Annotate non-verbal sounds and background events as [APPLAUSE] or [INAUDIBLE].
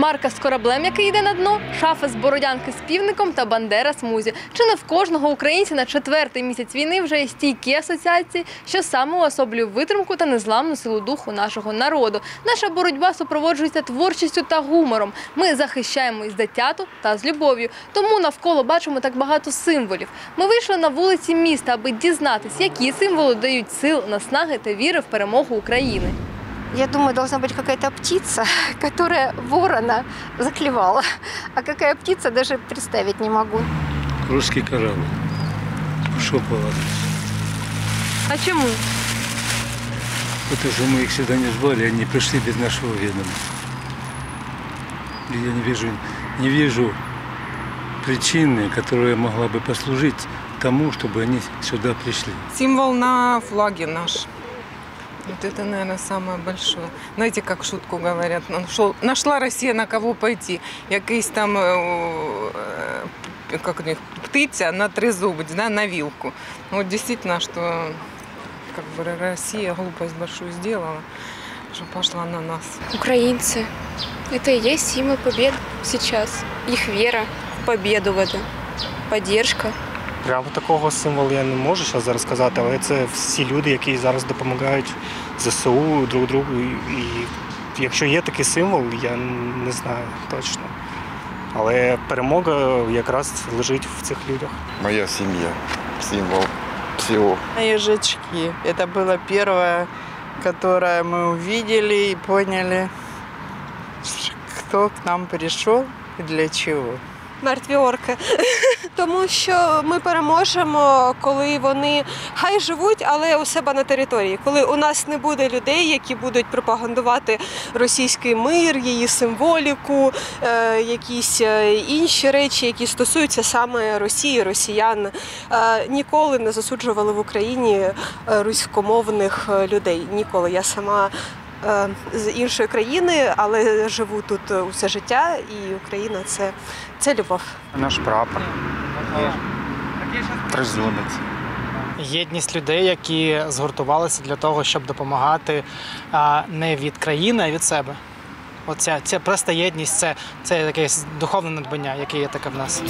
Марка з кораблем, який йде на дно, шафа з бородянки з півником та бандера смузі. Чи не в кожного українця на четвертий місяць війни вже є стійкі асоціації, що саме уособлює витримку та незламну силу духу нашого народу. Наша боротьба супроводжується творчістю та гумором. Ми захищаємо із затяту та з любов'ю. Тому навколо бачимо так багато символів. Ми вийшли на вулиці міста, аби дізнатись, які символи дають сил, наснаги та віри в перемогу України. Я думаю, должна быть какая-то птица, [LAUGHS] которая ворона заклевала. А какая птица, даже представить не могу. Русский корабль. Шоповал. А чому? Потому что мы их сюда не звали, они пришли без нашего ведома. И я не вижу, не вижу причины, которая могла бы послужить тому, чтобы они сюда пришли. Символ на флаге наш. Вот это, наверное, самое большое. Знаете, как шутку говорят, нашел, нашла Россия на кого пойти. Якийсь там е, е, как у них, птиця на трезубець, да, на вилку. Ну, Вот действительно, что как бы Россия глупость большую сделала, что пошла на нас. Украинцы. Это и есть символ побед сейчас. Их вера в победу в это. Поддержка. Прямо такого символу я не можу зараз зараз сказати, але це всі люди, які зараз допомагають ЗСУ друг другу. І, і якщо є такий символ, я не знаю точно. Але перемога якраз лежить в цих людях. Моя семья, символ всего. Ежички. Это было первое, которое мы увидели и поняли, кто к нам пришел и для чего. мертві орки. [LAUGHS] Тому що ми переможемо, коли вони хай живуть, але у себе на території. Коли у нас не буде людей, які будуть пропагандувати російський мир, її символіку, е, якісь е, інші речі, які стосуються саме Росії, росіян, Е, ніколи не засуджували в Україні руськомовних людей. Ніколи. Я сама. Е, З іншої країни, але живу тут е, усе життя, і Україна це, це любов. Наш прапор. Тризубець. єдність людей, які згуртувалися для того, щоб допомагати не від країни, а від себе. Оця ця просто єдність це, це якесь духовне надбання, яке є таке в нас.